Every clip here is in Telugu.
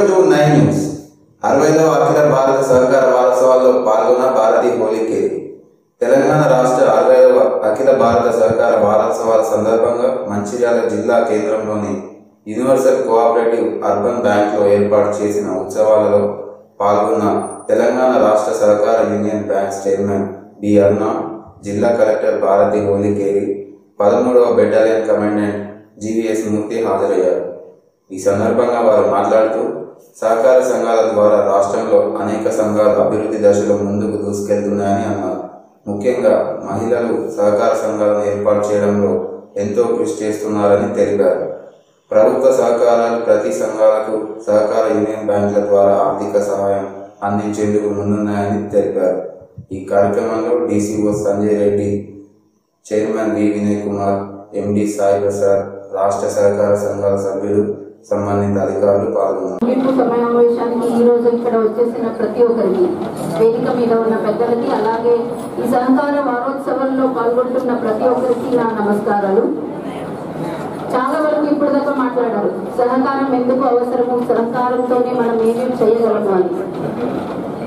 వెల్కమ్ టు నైన్ న్యూస్ అరవైదవ అఖిల భారత సహకార వారోత్సవాల్లో పాల్గొన్న భారతీ హోలీకేరి తెలంగాణ రాష్ట్ర అరవైదవ అఖిల భారత సహకార వారోత్సవాల సందర్భంగా మంచిర్యాల జిల్లా కేంద్రంలోని యూనివర్సల్ కోఆపరేటివ్ అర్బన్ బ్యాంక్లో ఏర్పాటు చేసిన ఉత్సవాలలో పాల్గొన్న తెలంగాణ రాష్ట్ర సహకార union bank chairman B. Aruna జిల్లా కలెక్టర్ భారతి హోలీకేరి పదమూడవ బెటాలియన్ కమాండెంట్ జీవీఎస్ మూర్తి హాజరయ్యారు. ఈ సందర్భంగా వారు మాట్లాడుతూ సహకార సంఘాల ద్వారా రాష్ట్రంలో అనేక సంఘాలు అభివృద్ధి దశలో ముందుకు దూసుకెళ్తున్నాయని అన్నారు. ముఖ్యంగా మహిళలు సహకార సంఘాలను ఏర్పాటు చేయడంలో ఎంతో కృషి చేస్తున్నారని తెలిపారు. ప్రభుత్వ సహకారాలు ప్రతి సంఘాలకు సహకార యూనియన్ బ్యాంకుల ద్వారా ఆర్థిక సహాయం అందించేందుకు ముందున్నాయని తెలిపారు. ఈ కార్యక్రమంలో DCO Sanjay Reddy chairman V Vinay Kumar MD Sai Prasad రాష్ట్ర సహకార సంఘాల సభ్యులు సంబంధిత అధికారులు పాల్గొన్నారు. ఈ రోజు ఇక్కడ వచ్చేసిన ప్రతి ఒక్కరికి వేదిక మీద ఉన్న పెద్దలకి అలాగే ఈ సహకార వారోత్సవంలో పాల్గొంటున్న ప్రతి ఒక్కరికి నా నమస్కారాలు. చాలా వరకు ఇప్పుడు దాకా మాట్లాడారు. సహకారం ఎందుకు అవసరము? సహకారంతోనే మనం ఏమేమి చేయగలము అని.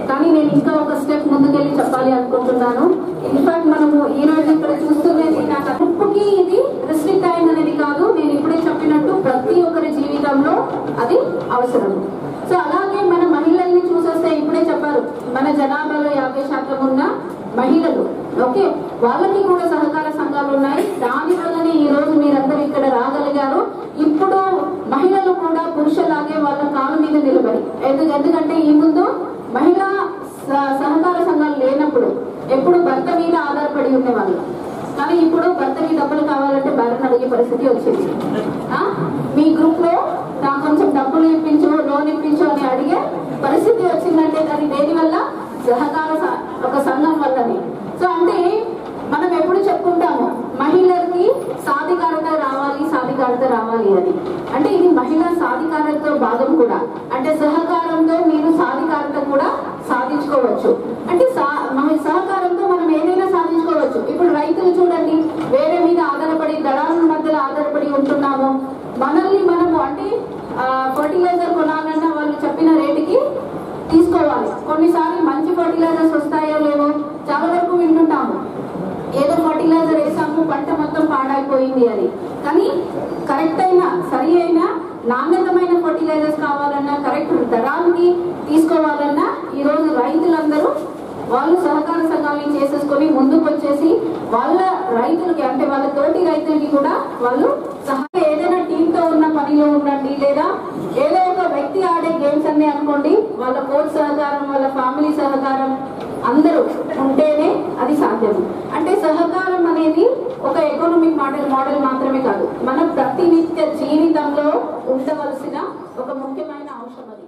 కానీ నేను ఇంకా ఒక స్టెప్ ముందుకెళ్ళి చెప్పాలి అనుకుంటున్నాను. ఇన్ఫాక్ట్ మనము ఈ రోజు ఇక్కడ చూస్తున్నది నాకు ట్రిప్కి ఇది రిస్ట్రిక్ట్ అయిందనేది కాదు. నేను ఇప్పుడే చెప్పినట్టు ప్రతి ఒక్కరి జీవితంలో అది అవసరం. సో అలాగే మన మహిళల్ని చూసేస్తే ఇప్పుడే చెప్పారు మన జనాభాలో యాభై శాతం ఉన్న మహిళలు ఓకే? వాళ్ళకి కూడా సహకార సంఘాలు ఉన్నాయి. దాని వల్లనే ఈ రోజు మీరందరూ ఇక్కడ రాగలిగారు. ఇప్పుడు మహిళలు కూడా పురుషులాగే వాళ్ళ కాళ్ళ మీద నిలబడి ఎందుకంటే ఈ ముందు మహిళా సహకార సంఘాలు లేనప్పుడు ఎప్పుడు భర్త మీద ఆధారపడి ఉండేవాళ్ళు. కానీ ఇప్పుడు భర్తకి డబ్బులు కావాలంటే భార్యను అడిగే పరిస్థితి వచ్చింది. మీ గ్రూప్లో నాకు కొంచెం డబ్బులు ఇప్పించు లోన్ ఇప్పించు అని అడిగే పరిస్థితి వచ్చిందంటే అది దేని వల్ల? సహకార ఒక సంఘం వల్లనే. సో అంటే మనం ఎప్పుడు చెప్పుకుంటాము మహిళలకి సాధికారత రావాలి సాధికారత రావాలి అని. అంటే ఇది మహిళా సాధికారతతో భాగం కూడా. అంటే సహ మీరు సాధికారత కూడా సాధించుకోవచ్చు అంటే సా- మన సహకారంతో మనం ఏదైనా సాధించుకోవచ్చు ఇప్పుడు రైతులు చూడండి వేరే మీద ఆధారపడి దళారుల మధ్యలో ఆధారపడి ఉంటున్నాము మనల్ని మనము అంటే ఫర్టిలైజర్ కొనాలన్నా వాళ్ళు చెప్పిన రేటుకి తీసుకోవాలి. కొన్నిసార్లు మంచి ఫర్టిలైజర్స్ వస్తాయో లేవో చాలా వరకు వింటుంటాము. ఏదో ఫర్టిలైజర్ వేసాము పంట మొత్తం పాడైపోయింది అని. కానీ కరెక్ట్ అయిన సరి అయిన నాణ్యతమైన ఫర్టిలైజర్స్ కావాలన్నా కరెక్ట్ ధరానికి తీసుకోవాలన్నా ఈరోజు రైతులందరూ వాళ్ళు సహకార సంఘాలని చేసేసుకొని ముందుకు వచ్చేసి వాళ్ళ రైతులకి అంటే వాళ్ళ తోటి రైతులకి కూడా వాళ్ళు సహా ఉన్న ఉండండి లేదా ఏదో ఒక వ్యక్తి ఆడే గేమ్స్ అన్ని అనుకోండి వాళ్ళ కోచ్ సహకారం వాళ్ళ ఫ్యామిలీ సహకారం అందరూ ఉంటేనే అది సాధ్యం. అంటే సహకారం అనేది ఒక ఎకనామిక్ మోడల్ మోడల్ మాత్రమే కాదు. మన ప్రతినిత్య జీవితంలో ఉండవలసిన ఒక ముఖ్యమైన అంశం అది.